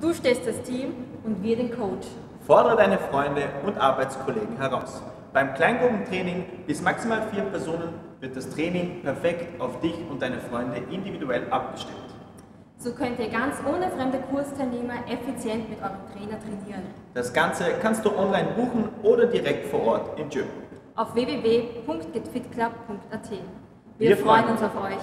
Du stellst das Team und wir den Coach. Fordere deine Freunde und Arbeitskollegen heraus. Beim Kleingruppentraining bis maximal vier Personen wird das Training perfekt auf dich und deine Freunde individuell abgestimmt. So könnt ihr ganz ohne fremde Kursteilnehmer effizient mit eurem Trainer trainieren. Das Ganze kannst du online buchen oder direkt vor Ort im Gym. Auf www.getfitclub.at. Wir, Wir freuen freuen uns auf euch.